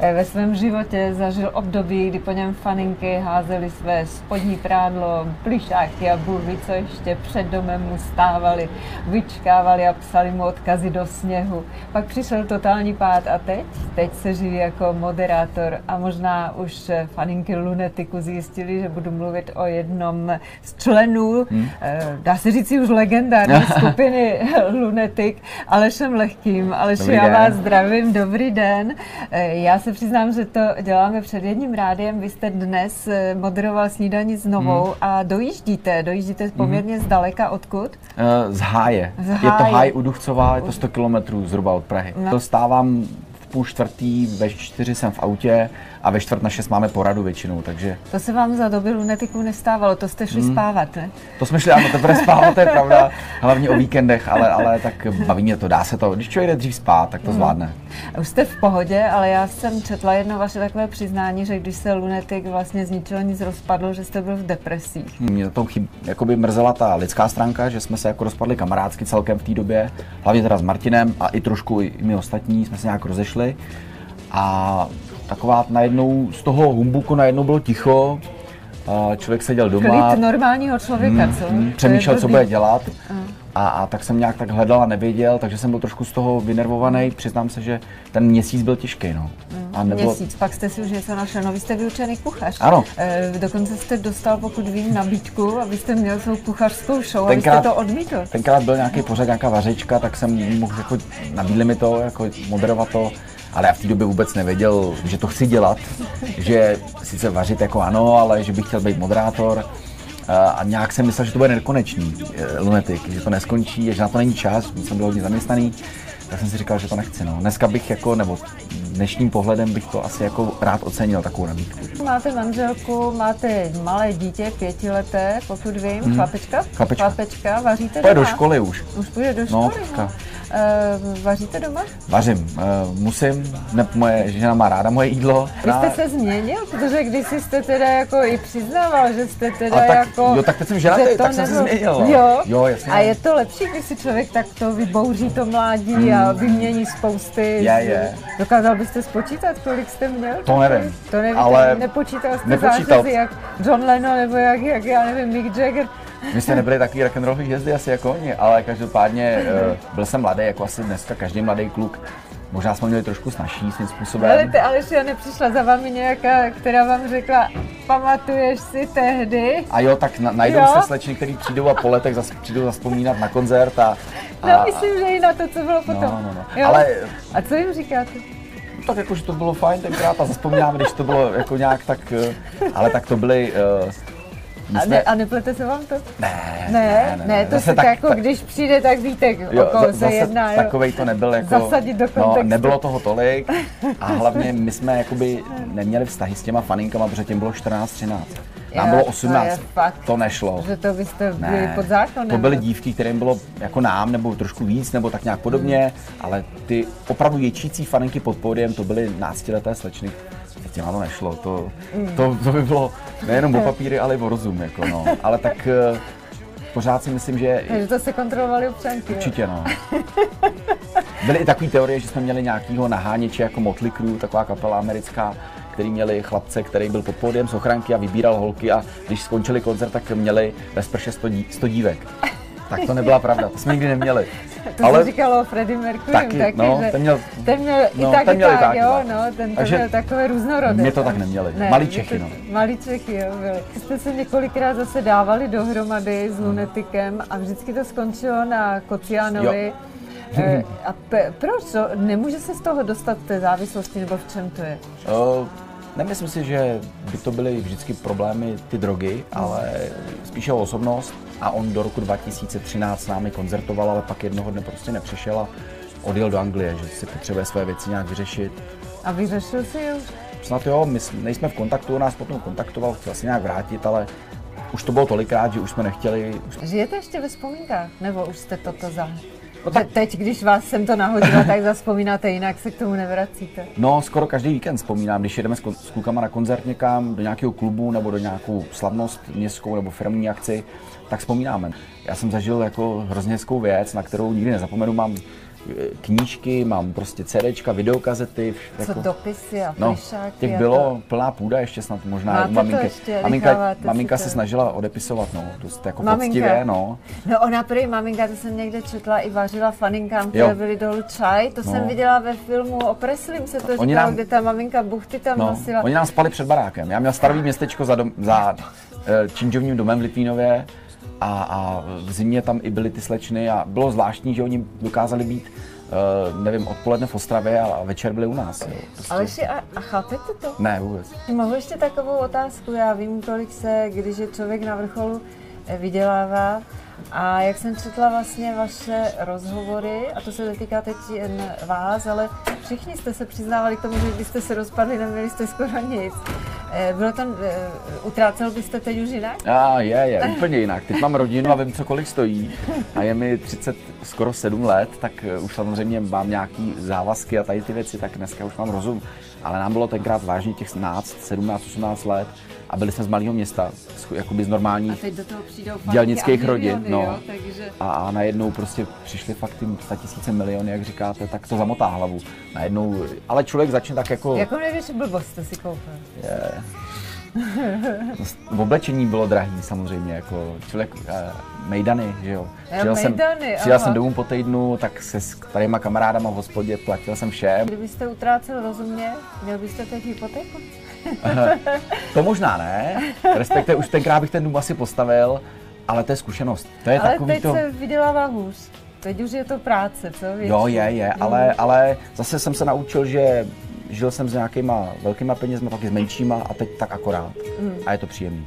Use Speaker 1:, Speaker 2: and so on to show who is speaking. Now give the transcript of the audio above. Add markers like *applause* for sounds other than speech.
Speaker 1: eh, ve svém životě zažil období, kdy po něm faninky házely své spodní prádlo, plišáky a bůh co ještě před domem mu stávali, vyčkávali a psali mu odkazy do sněhu. Pak přišel totální pád a teď? Teď se živí jako moderátor a možná už faninky Lunetiku zjistili, že budu mluvit o jednom z členů, hmm. dá se říct už legendární *laughs* skupiny Lunetik, Alešem Lehkým. Aleši, já vás zdravím, dobrý den. Eh, já se přiznám, že to děláme před jedním rádiem. Vy jste dnes eh, moderoval snídaní s Novou hmm. a dojíždíte, dojíždíte poměrně hmm. zdaleka, odkud?
Speaker 2: Z Háje. Z Háje. Je to Háj u Duchcová, je to 100 kilometrů zhruba od Prahy. No. Dostávám v půl čtvrtý, ve čtyři jsem v autě a ve čtvrt na šest máme poradu většinou, takže...
Speaker 1: To se vám za doby lunetiku nestávalo, to jste šli hmm. spávat, ne?
Speaker 2: To jsme šli, ano, teprve spávat, to je pravda, hlavně o víkendech, ale, ale tak baví mě to, dá se to, když člověk jde dřív spát, tak to hmm. zvládne.
Speaker 1: Už jste v pohodě, ale já jsem četla jedno vaše takové přiznání, že když se lunetik vlastně z ničeho nic rozpadl, že jste byl v depresích.
Speaker 2: Mě to chyb, jakoby mrzela ta lidská stránka, že jsme se jako rozpadli kamarádsky celkem v té době, hlavně teda s Martinem a i trošku i my ostatní jsme se nějak rozešli. A taková najednou z toho humbuku najednou bylo ticho, a člověk seděl doma.
Speaker 1: Klid normálního člověka, mm, co? Mm,
Speaker 2: přemýšlel, co bude dělat. A, a tak jsem nějak tak hledal a nevěděl, takže jsem byl trošku z toho vynervovaný. Přiznám se, že ten měsíc byl těžký. No.
Speaker 1: Mm, a nebylo... Měsíc, pak jste si už něco našel. No, vy jste vyučený kuchař.
Speaker 2: Ano.
Speaker 1: E, dokonce jste dostal, pokud vím, nabídku, abyste měl svou kuchařskou show, tenkrát, abyste to odmítl.
Speaker 2: Tenkrát byl nějaký pořad, nějaká vařečka, tak jsem mohl, jako, nabídli mi to, jako moderovat to ale já v té době vůbec nevěděl, že to chci dělat, že sice vařit jako ano, ale že bych chtěl být moderátor. A nějak jsem myslel, že to bude nekonečný eh, lunetik, že to neskončí, že na to není čas, jsem byl hodně zaměstnaný, tak jsem si říkal, že to nechci. No. Dneska bych jako, nebo dnešním pohledem bych to asi jako rád ocenil, takovou nabídku.
Speaker 1: Máte manželku, máte malé dítě, pětileté, pokud vím, hmm. chlapečka?
Speaker 2: Chlapečka.
Speaker 1: Chlapečka, vaříte
Speaker 2: doma? do školy už.
Speaker 1: Už půjde do no, školy, no. no. Uh, vaříte doma?
Speaker 2: Vařím, uh, musím, ne, moje žena má ráda moje jídlo.
Speaker 1: Vy jste se změnil, protože když jste teda jako i přiznával, že jste teda
Speaker 2: tak,
Speaker 1: jako...
Speaker 2: Jo, tak teď jsem ženatý, tak jsem se změnil.
Speaker 1: Jo?
Speaker 2: jo jasně.
Speaker 1: A je to lepší, když si člověk takto vybouří to mládí mm. a vymění spousty.
Speaker 2: Je, je.
Speaker 1: Dokázal byste spočítat, kolik jste měl?
Speaker 2: To nevím.
Speaker 1: To nevím, ale nepočítal jste nepočítal. zářezy jak John Lennon nebo jak, jak já nevím, Mick Jagger.
Speaker 2: My jsme nebyli takový rock'n'rollový hvězdy asi jako oni, ale každopádně uh, byl jsem mladý, jako asi dneska každý mladý kluk. Možná jsme měli trošku snažší svým způsobem.
Speaker 1: Ale ty Aleši, nepřišla za vámi nějaká, která vám řekla, pamatuješ si tehdy?
Speaker 2: A jo, tak na, najdou jo? se slečny, který přijdou a po letech zas, přijdou zaspomínat na koncert a,
Speaker 1: a... No, myslím, že i na to, co bylo potom.
Speaker 2: No, no, no. Jo? Ale...
Speaker 1: A co jim říkáte?
Speaker 2: tak jako, že to bylo fajn tenkrát a zaspomínám, když to bylo jako nějak tak, eh, ale tak to byly, uh,
Speaker 1: a, ne, a neplete se vám to?
Speaker 2: Ne,
Speaker 1: ne, ne, ne, ne to se tak, jako, tak, když přijde, tak víte, jo, o koho se jedná.
Speaker 2: Takovej to nebyl jako...
Speaker 1: Zasadit do no, kontextu.
Speaker 2: No, nebylo toho tolik a *laughs* hlavně my jsme jakoby neměli vztahy s těma faninkama, protože těm bylo 14-13. Nám bylo 18, to, fakt, to nešlo.
Speaker 1: Že to byste byli ne, pod zákonem.
Speaker 2: To byly dívky, kterým bylo jako nám, nebo trošku víc, nebo tak nějak podobně, hmm. ale ty opravdu ječící faninky pod pódiem, to byly náctileté slečny, těma to nešlo, to, to, to by bylo nejenom o papíry, ale i o rozum, jako no. Ale tak eh, pořád si myslím, že...
Speaker 1: Takže to se kontrolovali občanky.
Speaker 2: Určitě, no. Byly i takové teorie, že jsme měli nějakýho naháněče jako Motley Crue, taková kapela americká, který měli chlapce, který byl pod pódiem z ochranky a vybíral holky a když skončili koncert, tak měli ve sprše 100, dí, 100 dívek. Tak to nebyla pravda, to jsme nikdy neměli. *laughs*
Speaker 1: To ale... se říkalo o Freddie Mercury
Speaker 2: taky, taky
Speaker 1: no,
Speaker 2: že ten měl,
Speaker 1: ten měl no, i tak, ten měl i tak, jo, no, ten to měl takové různorodé.
Speaker 2: My to tak neměli, ne, malí Čechy, no.
Speaker 1: Malí Čechy, jo, byli. Jste se několikrát zase dávali dohromady s Lunetikem a vždycky to skončilo na Kociánovi. Jo. Eh, a pe, proč? Nemůže se z toho dostat té závislosti, nebo v čem to je?
Speaker 2: Uh, Nemyslím si, že by to byly vždycky problémy ty drogy, ale spíše o osobnost. A on do roku 2013 s námi koncertoval, ale pak jednoho dne prostě nepřišel a odjel do Anglie, že si potřebuje své věci nějak vyřešit.
Speaker 1: A vyřešil si je
Speaker 2: Snad jo, my nejsme v kontaktu, on nás potom kontaktoval, chtěl se nějak vrátit, ale už to bylo tolikrát, že už jsme nechtěli. Už...
Speaker 1: Žijete ještě ve vzpomínkách, nebo už jste toto za? No tak... Teď, když vás jsem to nahodila, tak zaspomínáte, jinak se k tomu nevracíte.
Speaker 2: No, skoro každý víkend vzpomínám, když jedeme s, s klukama na koncert někam, do nějakého klubu nebo do nějakou slavnost městskou nebo firmní akci, tak vzpomínáme. Já jsem zažil jako hrozně hezkou věc, na kterou nikdy nezapomenu. Mám knížky, mám prostě CDčka, videokazety.
Speaker 1: Co dopisy a
Speaker 2: No, těch
Speaker 1: a
Speaker 2: bylo
Speaker 1: to.
Speaker 2: plná půda, ještě snad možná
Speaker 1: Máte
Speaker 2: u
Speaker 1: to
Speaker 2: maminky.
Speaker 1: ještě,
Speaker 2: maminka, maminka se snažila odepisovat, no, dost jako
Speaker 1: Maminka?
Speaker 2: poctivě, no.
Speaker 1: No ona prý maminka, to jsem někde četla, i vařila faninkám, které byly dolů čaj. To
Speaker 2: No.
Speaker 1: jsem viděla ve filmu o Preslim, se to říkalo,
Speaker 2: nám-
Speaker 1: kde ta maminka buchty tam
Speaker 2: No,
Speaker 1: nosila.
Speaker 2: oni nám spali před barákem. Já měl starový městečko za, dom, za uh, činžovním domem v Litvínově a, a v zimě tam i byly ty slečny a bylo zvláštní, že oni dokázali být, uh, nevím, odpoledne v Ostravě a večer byli u nás. Jo. Prostě.
Speaker 1: Aleši, a, a chápete to?
Speaker 2: Ne, vůbec.
Speaker 1: Mohu ještě takovou otázku, já vím, kolik se, když je člověk na vrcholu, eh, vydělává. A jak jsem četla vlastně vaše rozhovory, a to se netýká teď jen vás, ale všichni jste se přiznávali k tomu, že když jste se rozpadli, neměli jste skoro nic. Eh, Bylo to, eh, utrácel byste teď už jinak?
Speaker 2: A je, je, úplně jinak. Teď mám rodinu a vím, co kolik stojí. A je mi 30, skoro 7 let, tak eh, už samozřejmě mám nějaký závazky a tady ty věci, tak dneska už mám rozum. Ale nám bylo tenkrát vážně těch 17, 17, 18 let a byli jsme z malého města, z- jakoby z normální
Speaker 1: A teď do toho přijdou fakt
Speaker 2: dělnických rodin. No.
Speaker 1: jo, takže...
Speaker 2: A, a najednou prostě přišly fakt ty tisíce miliony, jak říkáte, tak to zamotá hlavu. Najednou, ale člověk začne tak jako...
Speaker 1: Jakou největší blbost jste si koupil?
Speaker 2: Je. V oblečení bylo drahý samozřejmě, jako člověk, eh, mejdany, že jo. Přijel jsem,
Speaker 1: mejdany,
Speaker 2: přijel
Speaker 1: aha.
Speaker 2: jsem domů po týdnu, tak se s tadyma kamarádama v hospodě platil jsem všem.
Speaker 1: Kdybyste utrácel rozumně, měl byste teď hypotéku?
Speaker 2: To možná ne, respektive už tenkrát bych ten dům asi postavil, ale to je zkušenost. To je
Speaker 1: Ale
Speaker 2: takový
Speaker 1: teď
Speaker 2: to...
Speaker 1: se vydělává hůř. Teď už je to práce, co? Větší.
Speaker 2: Jo, je, je, ale, ale zase jsem se naučil, že žil jsem s nějakýma velkýma penězmi, pak i s menšíma a teď tak akorát. A je to příjemný.